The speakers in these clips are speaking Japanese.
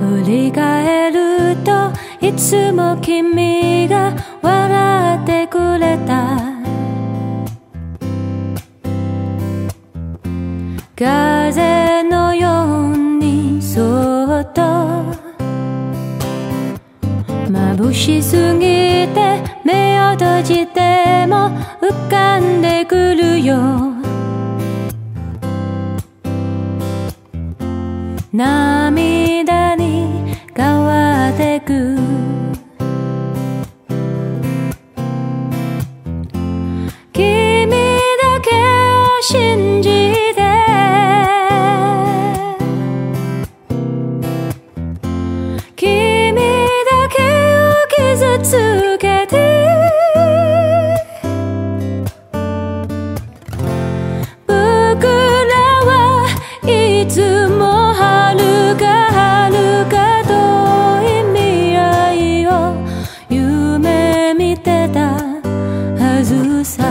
振り返るといつも君が笑ってくれた。風のようにそっと。眩しすぎて目を閉じても浮かんでくるよ。涙を傷つけて。僕らはいつも遥か遥か遠い未来を夢見てたはずさ。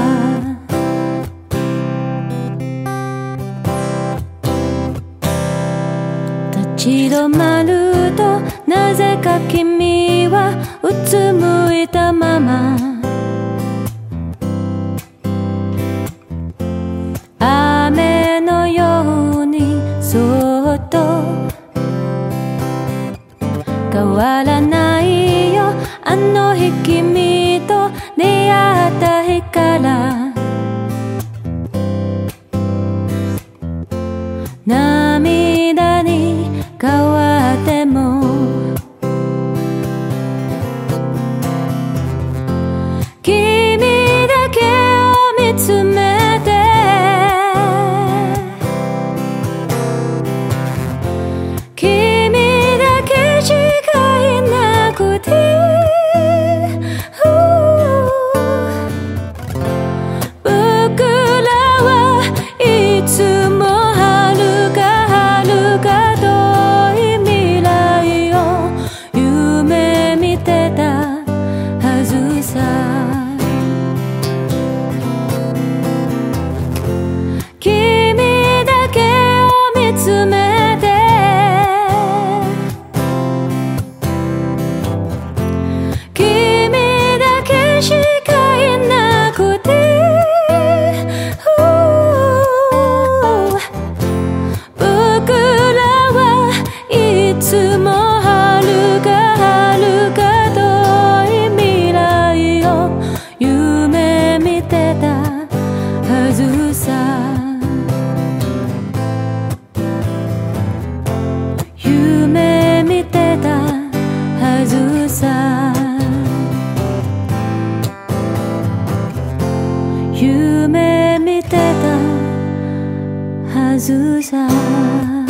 立ち止まるとなぜか君つむいたまま。雨のようにそっと。変わらないよ。あの日君と。出会った日から。涙に変わ夢見てたはずさ